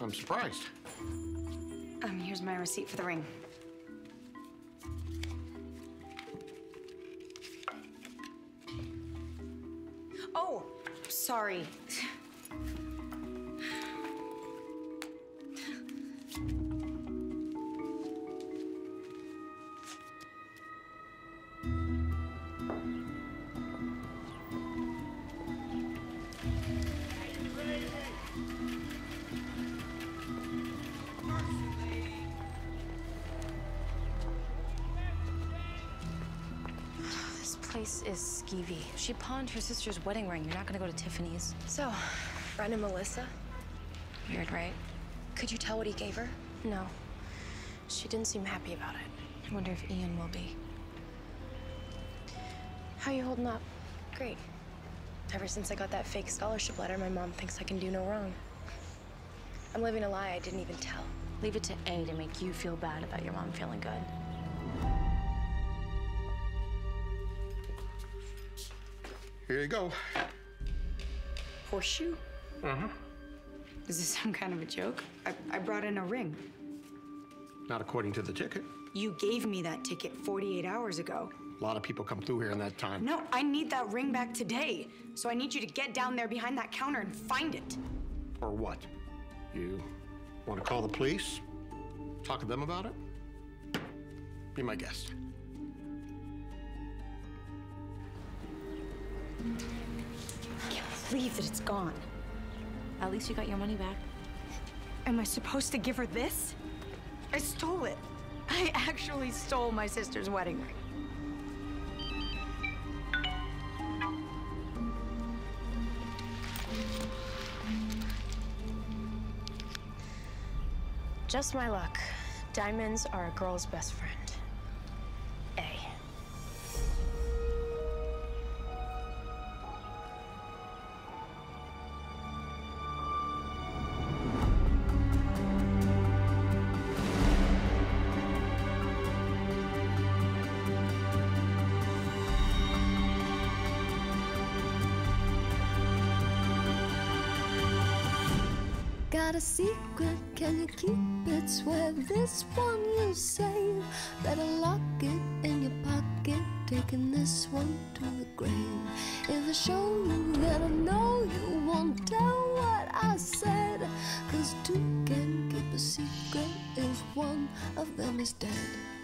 I'm surprised. Um, here's my receipt for the ring. Oh, sorry. Place is skeevy. She pawned her sister's wedding ring. You're not gonna go to Tiffany's. So, Wren and Melissa, Weird, right? could you tell what he gave her? No. She didn't seem happy about it. I wonder if Ian will be. How you holding up? Great. Ever since I got that fake scholarship letter, my mom thinks I can do no wrong. I'm living a lie I didn't even tell. Leave it to A to make you feel bad about your mom feeling good. Here you go. Horseshoe? Uh-huh. Is this some kind of a joke? I, I brought in a ring. Not according to the ticket. You gave me that ticket 48 hours ago. A lot of people come through here in that time. No, I need that ring back today. So I need you to get down there behind that counter and find it. Or what? You want to call the police? Talk to them about it? Be my guest. I can't believe that it's gone. At least you got your money back. Am I supposed to give her this? I stole it. I actually stole my sister's wedding ring. Just my luck. Diamonds are a girl's best friend. Got a secret, can you keep it? Swear this one you'll save. Better lock it in your pocket, taking this one to the grave. If I show you, then I know you won't tell what I said. Cause two can keep a secret if one of them is dead.